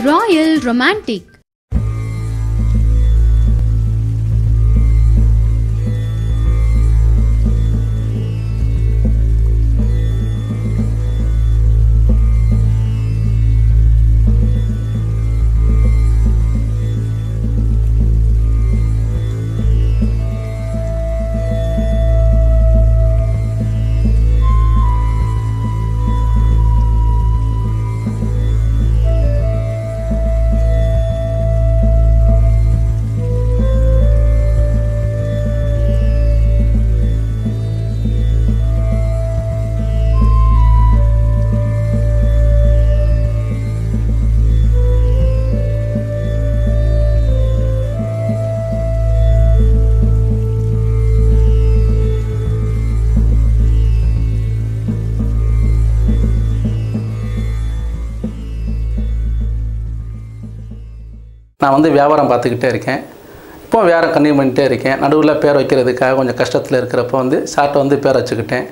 Royal Romantic நான் வந்து வியாபாரம் பார்த்துக்கிட்டே இருக்கேன். இப்போ வேறு கன்னியூ பண்ணிட்டே இருக்கேன். நடுவில் பேர் வைக்கிறதுக்காக கொஞ்சம் கஷ்டத்தில் இருக்கிறப்போ வந்து ஷார்ட்டை வந்து பேர் வச்சுக்கிட்டேன்.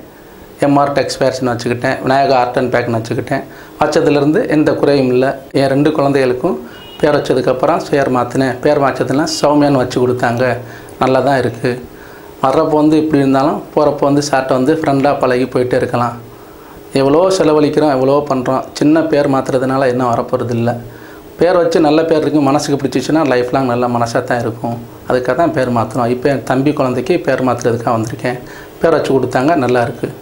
எம்ஆர் டெக்ஸ்பேர்ஸ்னு வச்சுக்கிட்டேன். விநாயகா ஆர்ட் அண்ட் பேக்னு வச்சுக்கிட்டேன். வச்சதுலேருந்து எந்த குறையும் இல்லை. என் ரெண்டு குழந்தைகளுக்கும் பேர் வச்சதுக்கப்புறம் பேர் மாற்றினேன் பேர் மாற்றதுலாம் சௌமியான்னு வச்சு கொடுத்தாங்க. நல்லா தான் இருக்குது வர்றப்போ வந்து இப்படி இருந்தாலும் போகிறப்போ வந்து சார்ட்டை வந்து ஃப்ரெண்டாக பழகி போயிட்டே இருக்கலாம். எவ்வளோ செலவழிக்கிறோம் எவ்வளோ பண்ணுறோம் சின்ன பேர் மாற்றுறதுனால என்ன வரப்போகிறது இல்லை பேர் வச்சு நல்ல பேர் இருக்கும் மனசுக்கு பிடிச்சிச்சுன்னா லைஃப் லாங் நல்ல மனசாக தான் இருக்கும். அதுக்காக தான் பேர் மாற்றணும் இப்போ என் தம்பி குழந்தைக்கு பேர் மாற்றுறதுக்காக வந்திருக்கேன். பேர் வச்சு கொடுத்தாங்க நல்லா இருக்குது